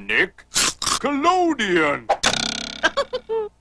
Nick? Collodion!